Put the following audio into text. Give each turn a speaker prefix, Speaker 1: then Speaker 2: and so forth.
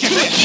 Speaker 1: Get it.